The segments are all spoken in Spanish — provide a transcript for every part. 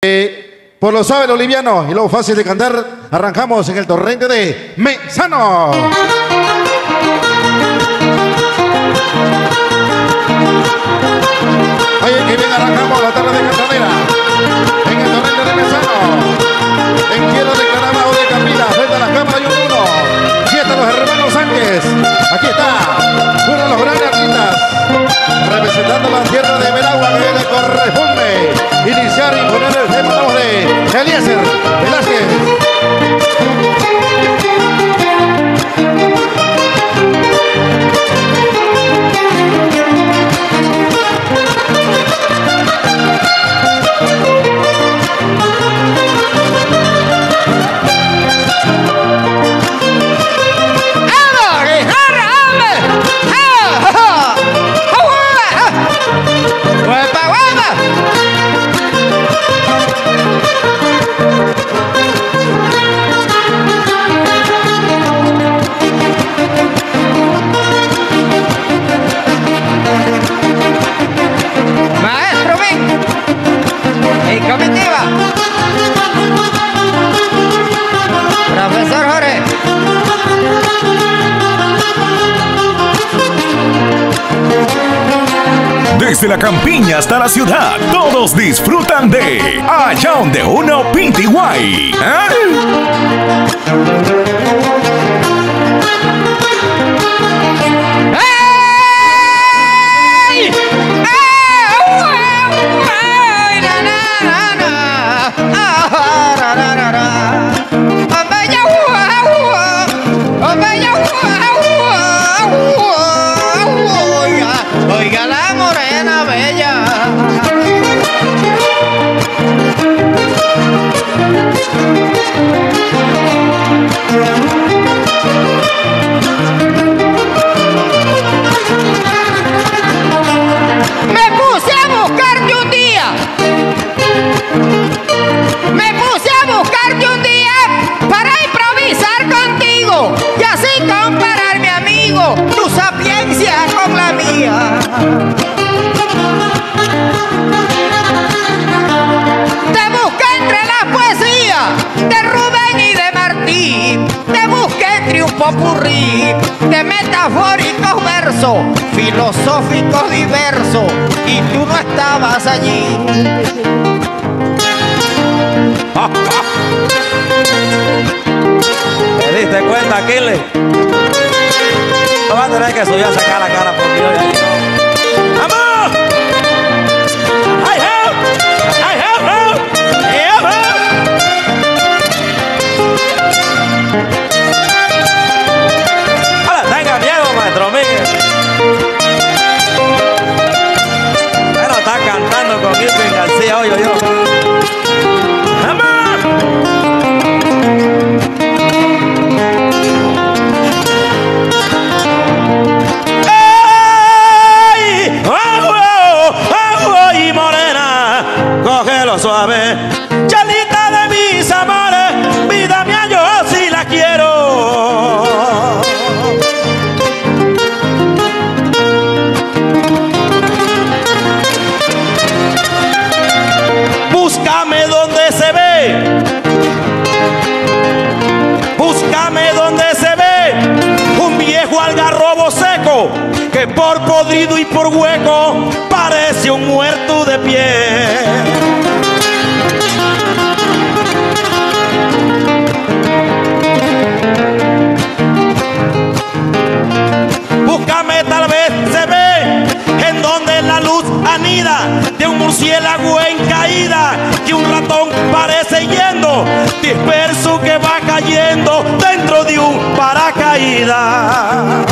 Eh, por lo sabe el liviano y lo fácil de cantar, arrancamos en el torrente de Mesano. Ahí que bien arrancamos la tarde de Cantanera. En el torrente de Mesano. En quiero de Carabao de Camila, frente a la cámara Aquí está. Uno de los grandes artistas. Representando la tierra de Veragua que le corresponde. Iniciar y poner el tema de Eliezer Velázquez. Desde la campiña hasta la ciudad, todos disfrutan de Allá donde uno pinta igual. ¿eh? ¡Ey! Morena popurrí de metafóricos versos, filosóficos diversos, y tú no estabas allí. ¿Te diste cuenta, Aquiles? No vas a tener que subir a sacar la cara porque yo 有，有，有。Que por podrido y por hueco parece un muerto de pie. Búscame tal vez se ve en donde la luz anida de un murciélago en caída que un ratón parece yendo disperso que va cayendo dentro de un paracaídas.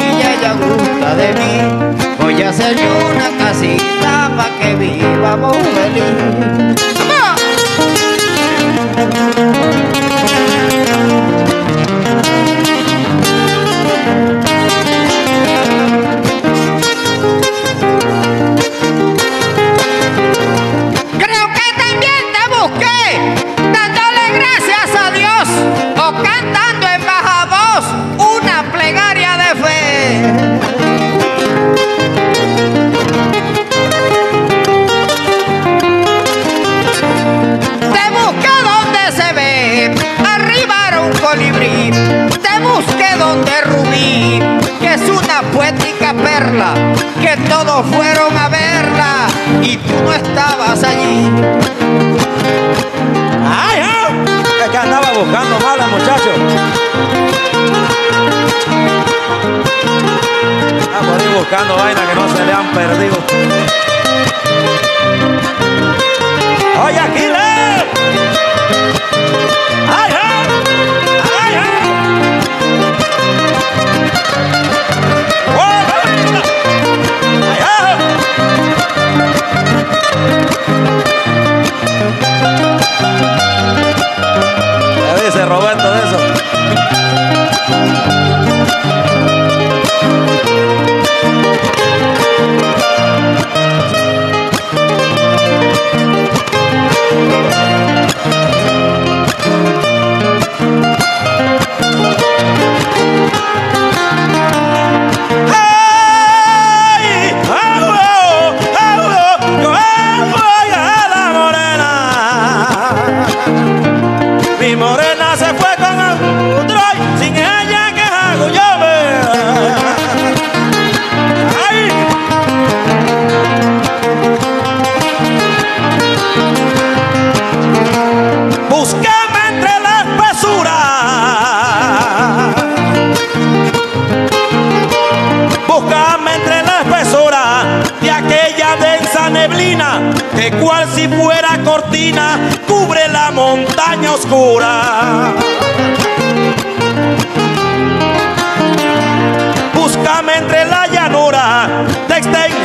y ella gusta de mí. Voy a hacerle una casita para que vivamos feliz. poética perla que todos fueron a verla y tú no estabas allí. ¡Ay, oh! Es que andaba buscando mala, muchachos. Ah, por ir buscando vainas que no se le han perdido. ¡Oye, Aquiles!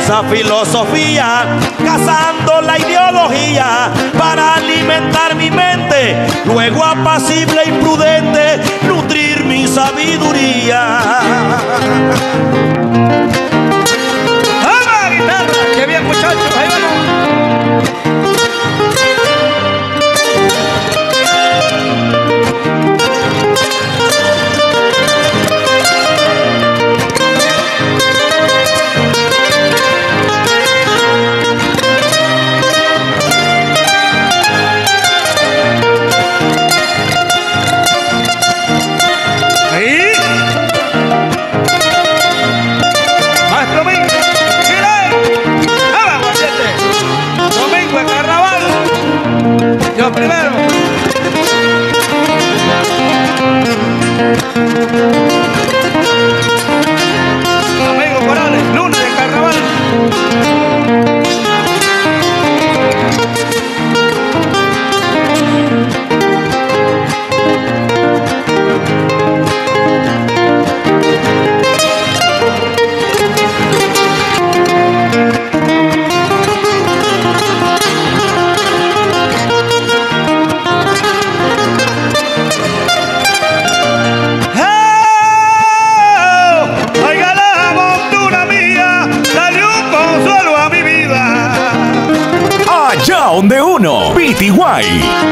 falsa filosofía, cazando la ideología para alimentar mi mente, luego apacible e imprudente, nutrir mi sabiduría. ¡Ama, guitarra! ¡Qué bien, muchachos! PTY.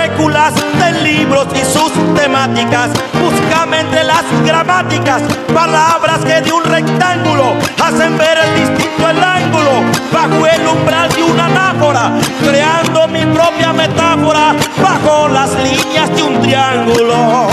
réculas de libros y sus temáticas. Búscame entre las gramáticas, palabras que de un rectángulo hacen ver el distinto el ángulo, bajo el umbral de una anáfora, creando mi propia metáfora bajo las líneas de un triángulo.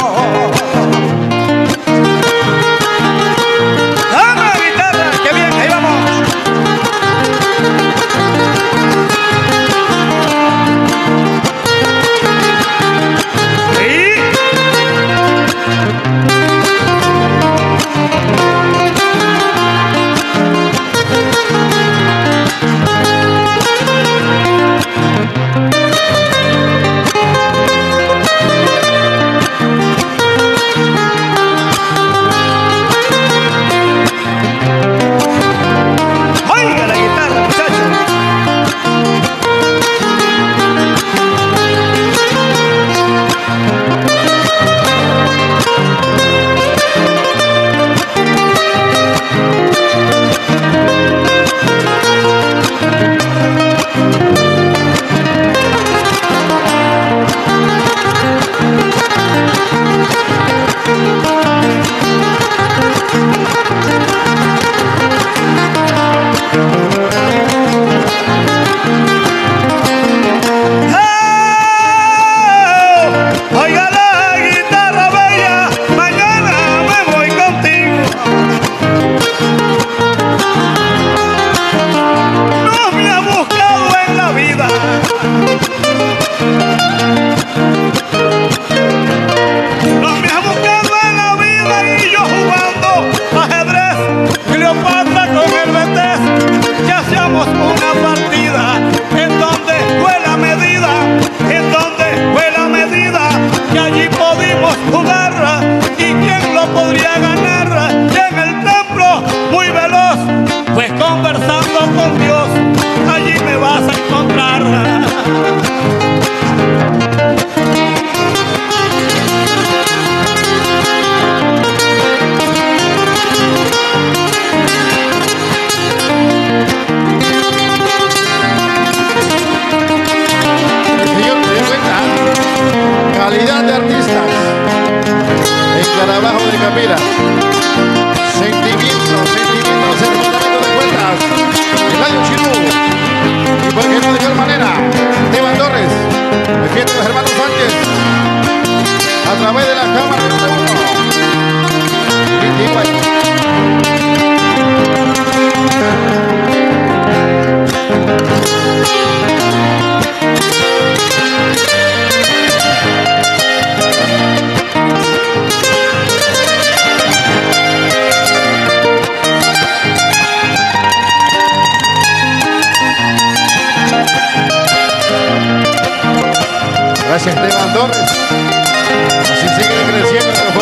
Gracias, Esteban Torres. Así sigue creciendo.